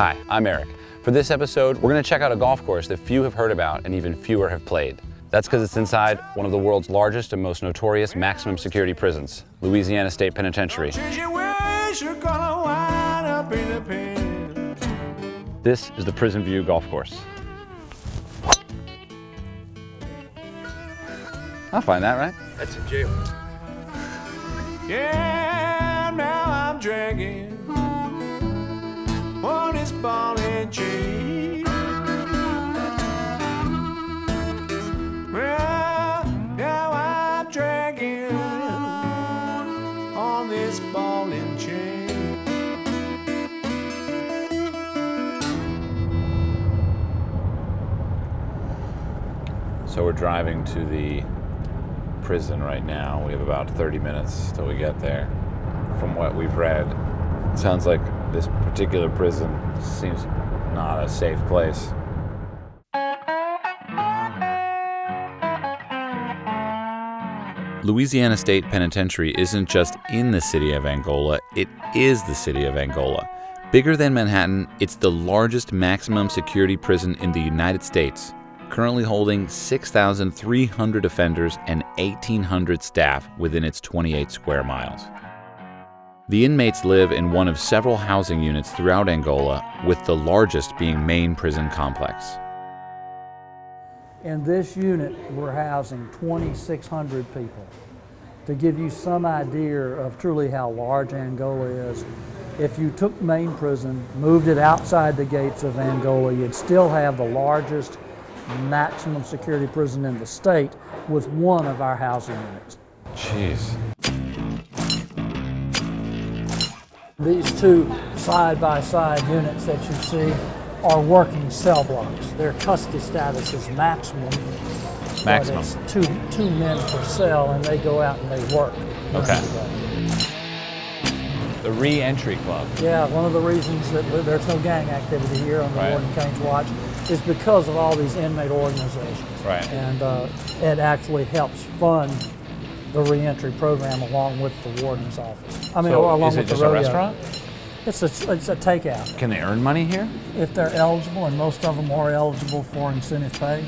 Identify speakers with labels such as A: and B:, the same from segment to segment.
A: Hi, I'm Erik. For this episode, we're going to check out a golf course that few have heard about and even fewer have played. That's because it's inside one of the world's largest and most notorious maximum security prisons, Louisiana State Penitentiary. This is the Prison View Golf Course. I'll find that, right?
B: That's in jail.
C: Yeah, now I'm dragging on this ball and chain. Well, now I'm dragging on this ball and chain.
A: So we're driving to the prison right now. We have about 30 minutes till we get there. From what we've read, sounds like this particular prison seems not a safe place. Louisiana State Penitentiary isn't just in the city of Angola, it is the city of Angola. Bigger than Manhattan, it's the largest maximum security prison in the United States, currently holding 6,300 offenders and 1,800 staff within its 28 square miles. The inmates live in one of several housing units throughout Angola, with the largest being Main Prison Complex.
D: In this unit, we're housing 2,600 people. To give you some idea of truly how large Angola is, if you took main prison, moved it outside the gates of Angola, you'd still have the largest maximum security prison in the state with one of our housing units.
A: Jeez.
D: These two side-by-side units that you see are working cell blocks. Their custody status is maximum.
A: Maximum.
D: two, two men per cell and they go out and they work.
A: Okay. The Re-Entry Club.
D: Yeah, one of the reasons that there's no gang activity here on the
A: Right.
D: Warden Cain's watch is because of all these inmate organizations.
A: Right.
D: And uh, it actually helps fund the reentry program along with the warden's office. I mean,
A: So
D: along
A: is it
D: with
A: just
D: the
A: a restaurant?
D: It's a, it's a takeout.
A: Can they earn money here?
D: If they're eligible, and most of them are eligible for incentive pay,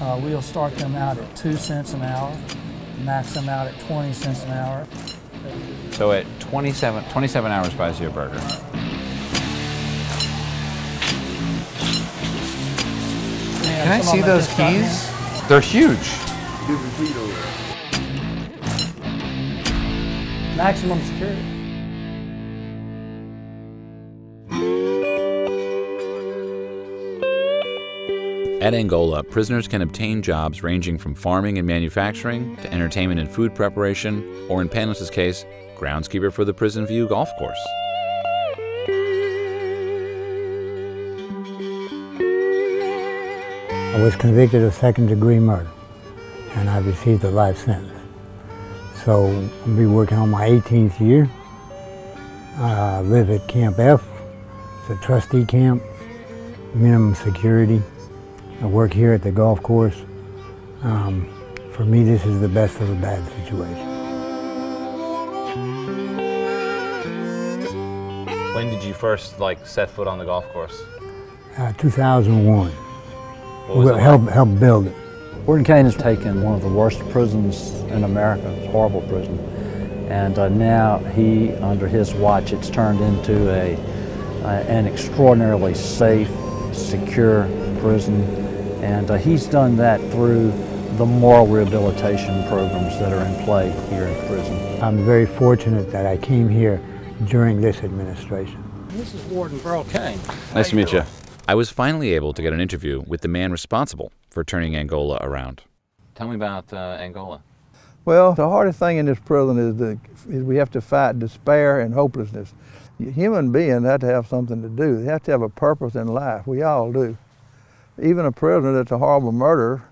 D: uh, we'll start them out at two cents an hour, max them out at 20 cents an hour.
A: So at 27, 27 hours buys you a burger. Can I see those keys? They're huge.
D: Maximum security.
A: At Angola, prisoners can obtain jobs ranging from farming and manufacturing to entertainment and food preparation, or in Panos' case, groundskeeper for the Prison View golf course.
E: I was convicted of second degree murder and I received a life sentence. So I'll be working on my 18th year. I live at Camp F. It's a trustee camp, minimum security. I work here at the golf course. Um, for me, this is the best of a bad situation.
A: When did you first like set foot on the golf course?
E: Uh, 2001.
A: What was
E: Well,
A: it
E: help,
A: like?
E: help build it.
D: Warden Cain has taken one of the worst prisons in America, it's a horrible prison, and uh, now he, under his watch, it's turned into a, uh, an extraordinarily safe, secure prison, and uh, he's done that through the moral rehabilitation programs that are in play here in prison.
E: I'm very fortunate that I came here during this administration.
D: This is Warden Burl Cain.
A: Nice to meet you. I was finally able to get an interview with the man responsible for turning Angola around. Tell me about uh, Angola.
F: Well, the hardest thing in this prison is, the, is we have to fight despair and hopelessness. Human beings have to have something to do. They have to have a purpose in life. We all do. Even a prisoner that's a horrible murderer,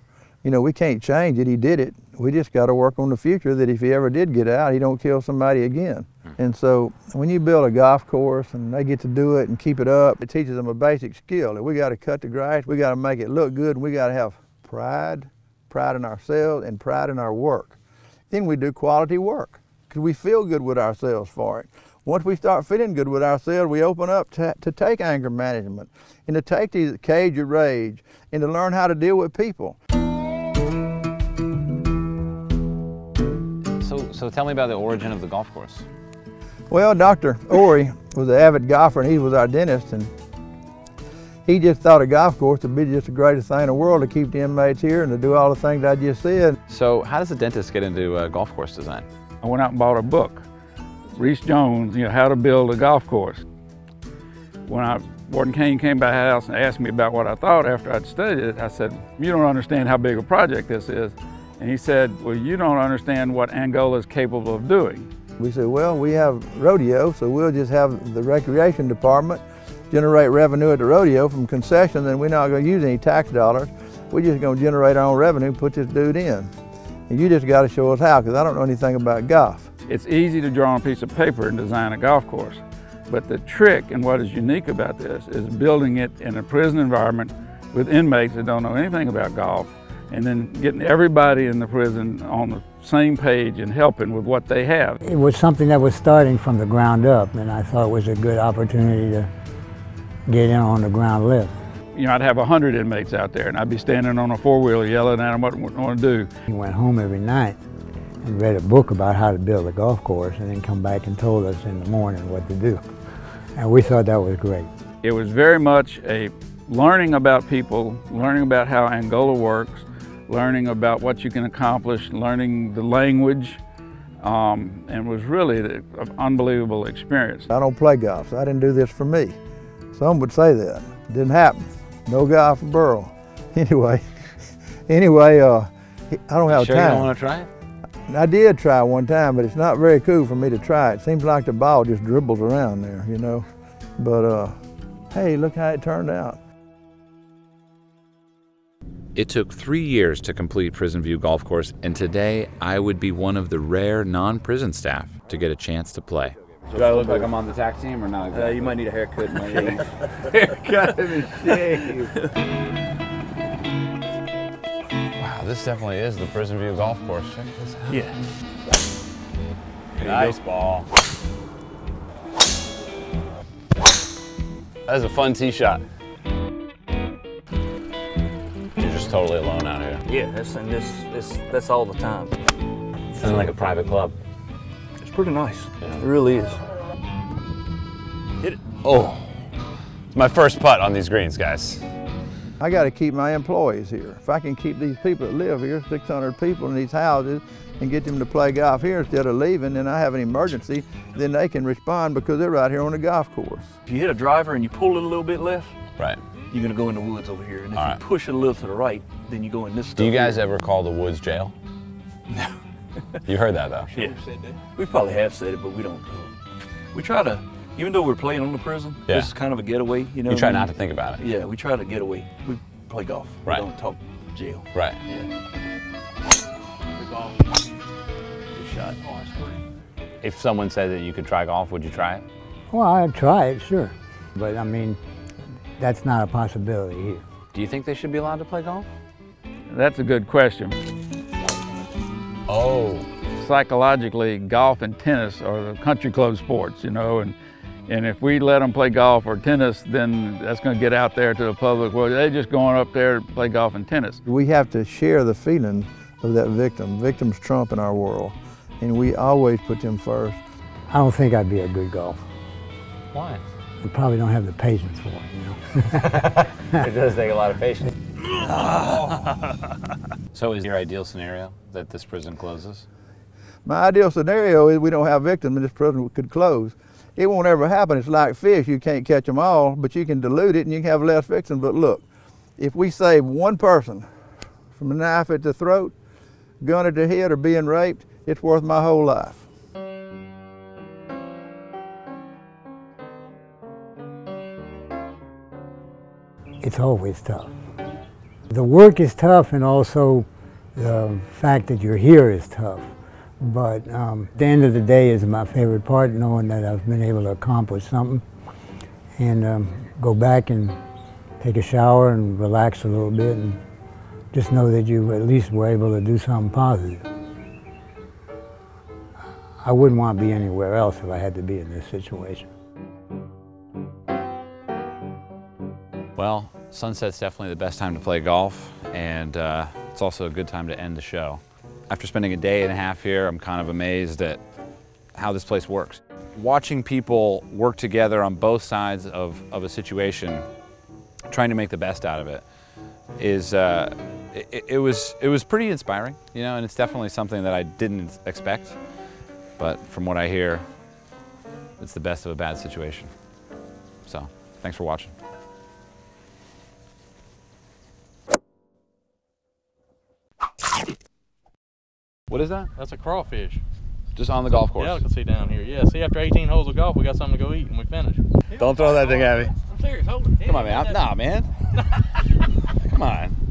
F: you know, we can't change it. He did it. We just got to work on the future that if he ever did get out, he don't kill somebody again. Hmm. And so when you build a golf course and they get to do it and keep it up, it teaches them a basic skill that we got to cut the grass, we got to make it look good, and we got to have pride, pride in ourselves and pride in our work. Then we do quality work because we feel good with ourselves for it. Once we start feeling good with ourselves, we open up to, to take anger management and to take the cage of rage and to learn how to deal with people.
A: So, so tell me about the origin of the golf course.
F: Well, Dr. Ori was an avid golfer and he was our dentist and he just thought a golf course would be just the greatest thing in the world to keep the inmates here and to do all the things I just said.
A: So, how does a dentist get into uh, golf course design?
B: I went out and bought a book, Rees Jones, you know, how to build a golf course. When I, Warden Cain came by the house and asked me about what I thought after I'd studied it, I said, you don't understand how big a project this is. And he said, well, you don't understand what Angola is capable of doing.
F: We said, well, we have rodeo, so we'll just have the recreation department generate revenue at the rodeo from concessions, and we're not going to use any tax dollars. We're just going to generate our own revenue and put this dude in. And you just got to show us how, because I don't know anything about golf.
B: It's easy to draw on a piece of paper and design a golf course. But the trick and what is unique about this is building it in a prison environment with inmates that don't know anything about golf and then getting everybody in the prison on the same page and helping with what they have.
E: It was something that was starting from the ground up, and I thought it was a good opportunity to get in on the ground lift.
B: You know, I'd have 100 inmates out there and I'd be standing on a four-wheeler yelling at them what we want to do.
E: He went home every night and read a book about how to build a golf course and then come back and told us in the morning what to do. And we thought that was great.
B: It was very much a learning about people, learning about how Angola works, learning about what you can accomplish, learning the language, um, and was really an unbelievable experience.
F: I don't play golf, so I didn't do this for me. Some would say that. It didn't happen. No golf for Burl. Anyway, anyway, uh, I don't have
A: sure
F: time.
A: you don't want to try it?
F: I did try one time, but it's not very cool for me to try. It seems like the ball just dribbles around there, you know. But uh, hey, look how it turned out.
A: It took three years to complete Prison View Golf Course, and today I would be one of the rare non prison staff to get a chance to play. Do I look like I'm on the tax team or not?
G: Uh, you might need a haircut and a
A: haircut and a shave. wow, this definitely is the Prison View Golf Course. Check this out.
G: Yeah.
A: Nice ball. That is a fun tee shot. Totally alone out here.
G: Yeah, that's and this this that's all the time.
A: Sounding like a private club.
G: It's pretty nice. It really is. Hit it.
A: Oh, it's my first putt on these greens, guys.
F: I got to keep my employees here. If I can keep these people that live here, 600 people in these houses, and get them to play golf here instead of leaving, and I have an emergency, then they can respond because they're right here on the golf course.
G: If you hit a driver and you pull it a little bit left,
A: Right.
G: You're gonna go in the woods over here. And if
A: All
G: you
A: right.
G: push it a little to the right, then you go in this stuff.
A: Do you guys
G: here.
A: ever call the woods jail? No. you heard that though.
G: Yeah. We probably have said it, but we don't. We try to, even though we're playing on the prison,
A: Yeah.
G: this is kind of a getaway. You know.
A: You try
G: what I
A: not to think about it.
G: Yeah, we try to get away. We play golf.
A: Right.
G: We don't talk jail.
A: Right.
G: Good shot.
A: If someone said that you could try golf, would you try it?
E: Well, I'd try it, sure. But I mean, that's not a possibility here.
A: Do you think they should be allowed to play golf?
B: That's a good question.
A: Oh.
B: Psychologically, golf and tennis are the country club sports, you know, and and if we let them play golf or tennis, then that's going to get out there to the public. Well, they're just going up there to play golf and tennis.
F: We have to share the feeling of that victim. Victims trump in our world, and we always put them first.
E: I don't think I'd be a good golfer.
A: Why?
E: I probably don't have the patience for it, you know.
A: It does take a lot of patience. so is your ideal scenario that this prison closes?
F: My ideal scenario is we don't have victims and this prison could close. It won't ever happen. It's like fish. You can't catch them all, but you can dilute it and you can have less victims. But look, if we save one person from a knife at the throat, gun at the head, or being raped, it's worth my whole life.
E: It's always tough. The work is tough and also the fact that you're here is tough. But um, the end of the day is my favorite part, knowing that I've been able to accomplish something and um, go back and take a shower and relax a little bit and just know that you at least were able to do something positive. I wouldn't want to be anywhere else if I had to be in this situation.
A: Well, sunset's definitely the best time to play golf, and uh, it's also a good time to end the show. After spending a day and a half here, I'm kind of amazed at how this place works. Watching people work together on both sides of, of a situation, trying to make the best out of it, is uh, it, it was it was pretty inspiring, you know, and it's definitely something that I didn't expect. But from what I hear, it's the best of a bad situation. So, thanks for watching. What is that?
H: That's a crawfish.
A: Just on the golf course.
H: Yeah, I can see down here. Yeah, see, after 18 holes of golf, we got something to go eat and we finish.
A: Don't throw that thing at me.
H: I'm serious. Hold it.
A: Come on, man. Nah, man. Come on.